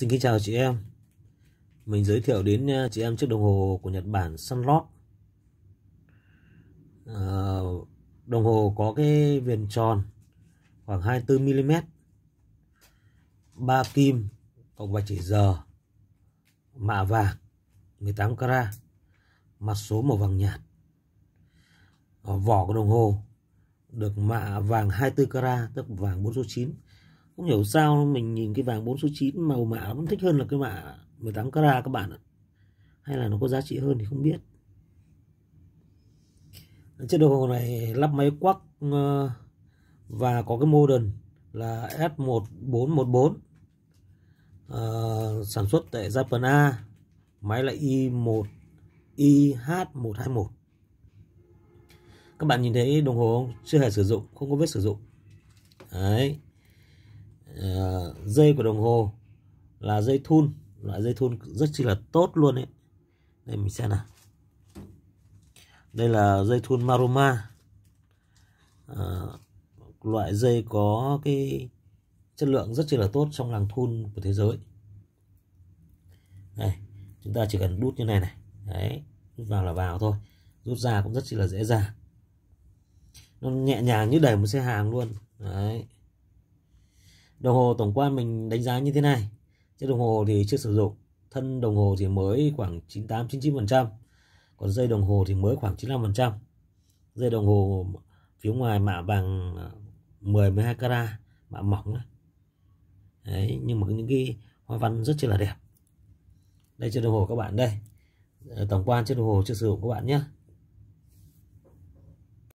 Xin kính chào chị em. Mình giới thiệu đến ờ, chị em chiếc đồng hồ của Nhật Bản Sunlock. À, Đồng hồ có cái viền tròn khoảng 24mm 3 kim cộng vạch chỉ giờ mạ vàng 18 carat mặt số màu vàng nhạt. Ờ, vỏ của đồng hồ được mạ vàng 24 carat tức vàng 4 số 9 không hiểu sao mình nhìn cái vàng 4 số 9 màu mạ vẫn thích hơn là cái mạ 18 carat các bạn ạ. Hay là nó có giá trị hơn thì không biết. Chiếc đồng hồ này lắp máy quắc ờ, và có cái modern là S1414 uh, ờ, sản xuất tại Japan A máy là i1 IH121 các bạn nhìn thấy đồng hồ không? chưa hề sử dụng không có vết sử dụng. Đấy uh, dây của đồng hồ là dây thun loại dây thun rất chi là tốt luôn ấy. Đây mình xem nào. Đây là dây thun Maruma. À, loại dây có cái chất lượng rất chi là tốt trong làng thun của thế giới. Đây chúng ta chỉ cần đút như này này. Đấy rút vào là vào thôi. Rút ra cũng rất chi là dễ dàng. Nó nhẹ nhàng như đẩy một xe hàng luôn. Đấy đồng hồ tổng quan mình đánh giá như thế này. Chiếc đồng hồ thì chưa sử dụng. Thân đồng hồ thì mới khoảng 98 99 phần trăm. Còn dây đồng hồ thì mới khoảng 95 phần trăm. Dây đồng hồ phía ngoài mạ vàng à, 10 12 carat, mạ mỏng đấy. đấy, nhưng mà những cái hoa văn rất là đẹp. Đây chiếc đồng hồ các bạn đây. Ờ, tổng quan chiếc đồng hồ chưa sử dụng các bạn nhé.